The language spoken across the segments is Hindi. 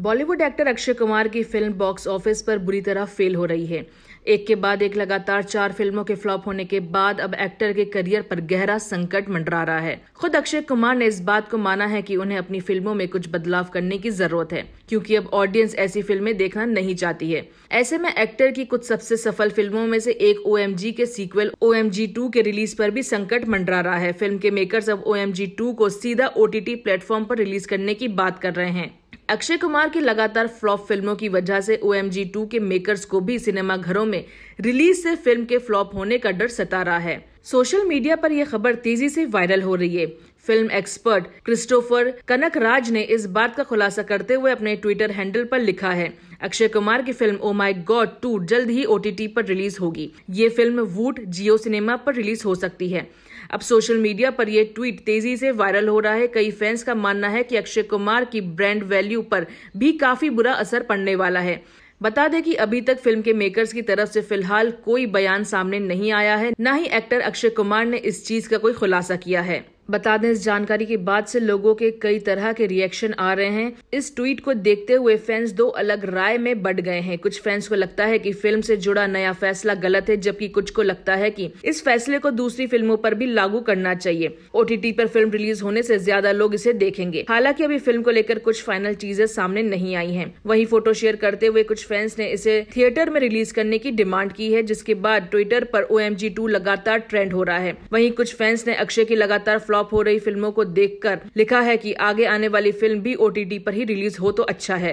बॉलीवुड एक्टर अक्षय कुमार की फ़िल्म बॉक्स ऑफ़िस पर बुरी तरह फेल हो रही है। एक के बाद एक लगातार चार फ़िल्मों के फ्लॉप होने के बाद अब एक्टर के करियर पर गहरा संकट मंडरा रहा है। खुद अक्षय कुमार ने इस बात को माना है कि उन्हें अपनी फ़िल्मों में कुछ बदलाव करने की ज़रूरत है, क्योंकि अब ऑडियंस ऐसी फ़िल्में देखना नहीं चाहती है। ऐसे में एक्टर की कुछ सबसे सफल फ़िल्मों में से एक ओएमजी के सीक्वल ओ टू के रिलीज़ पर भी संकट मंडरा रहा है। फ़िल्म के मेकर्स अब ओ टू को सीधा ओटीटी प्लेटफॉर्म पर रिलीज़ करने की बात कर रहे हैं। अक्षय कुमार की लगातार फ्लॉप फ़िल्मों की वजह से ओ टू के मेकर्स को भी सिनेमा घरों में रिलीज़ से फ़िल्म के फ्लॉप होने का डर सता रहा है। सोशल मीडिया पर यह खबर तेज़ी से वायरल हो रही है। Film expert Christopher Kanak Raj ने इस बात का खुलासा करते हुए अपने ट्विटर हैंडल पर लिखा है, अक्षय कुमार की film O my God two जल्द ही ओटीटी पर रिलीज़ होगी। ये फ़िल्म वूट जियो सिनेमा पर रिलीज़ हो सकती है। अब सोशल मीडिया पर यह ट्वीट तेज़ी से वायरल हो रहा है। कई फैंस का मानना है कि अक्षय कुमार की ब्रांड वैल्यू पर भी काफ़ी बुरा असर पड़ने वाला है। बता दें कि अभी तक फ़िल्म के मेकर्स की तरफ़ से फ़िलहाल कोई बयान सामने नहीं आया है। न ही एक्टर अक्षय कुमार ने इस चीज़ का कोई खुलासा किया है। बता दें, इस जानकारी के बाद से लोगों के कई तरह के रिएक्शन आ रहे हैं। इस ट्वीट को देखते हुए फैंस दो अलग राय में बढ़ गए हैं। कुछ फैंस को लगता है कि फ़िल्म से जुड़ा नया फैसला गलत है, जबकि कुछ को लगता है कि इस फैसले को दूसरी फ़िल्मों पर भी लागू करना चाहिए। ओटीटी पर फ़िल्म रिलीज़ होने से ज़्यादा लोग इसे देखेंगे। हालाँकि अभी फ़िल्म को लेकर कुछ फाइनल चीज़ें सामने नहीं आई है। वही फ़ोटो शेयर करते हुए कुछ फैंस ने इसे थिएटर में रिलीज़ करने की डिमांड की है, जिसके बाद ट्विटर पर ओ एम लगातार ट्रेंड हो रहा है। वही कुछ फैंस ने अक्षय की लगातार फ्लॉप फ्लॉप हो रही फ़िल्मों को देखकर। लिखा है कि आगे आने वाली फ़िल्म भी ओटीटी पर ही रिलीज़ हो तो अच्छा है।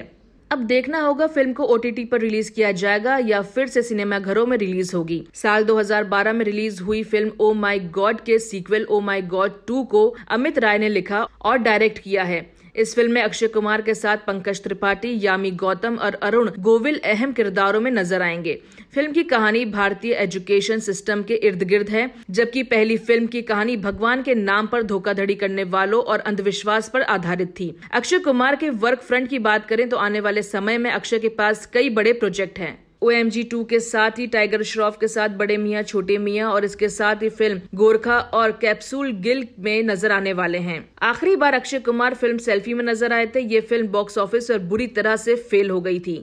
अब देखना होगा फ़िल्म को ओटीटी पर रिलीज़ किया जाएगा या फिर से सिनेमा घरों में रिलीज़ होगी। साल 2012 में रिलीज़ हुई फ़िल्म ओ माई गॉड के sequel O my God two को अमित राय ने लिखा और डायरेक्ट किया है। इस फ़िल्म में अक्षय कुमार के साथ पंकज त्रिपाठी, यामी गौतम और अरुण गोविल अहम किरदारों में नज़र आएँगे। फ़िल्म की कहानी भारतीय एजुकेशन सिस्टम के इर्द गिर्द है, जबकि पहली फ़िल्म की कहानी भगवान के नाम पर धोखाधड़ी करने वालों और अंधविश्वास पर आधारित थी। अक्षय कुमार के वर्क फ्रंट की बात करें तो आने वाले समय में अक्षय के पास कई बड़े प्रोजेक्ट हैं। ओ एम जी टू के साथ ही टाइगर श्रॉफ के साथ बड़े मियाँ, छोटे मियाँ और इसके साथ ही फ़िल्म गोरखा और कैप्सूल गिल में नज़र आने वाले हैं। आखिरी बार अक्षय कुमार फ़िल्म सेल्फी में नज़र आए थे। ये फ़िल्म बॉक्स ऑफ़िस और बुरी तरह से फेल हो गई थी।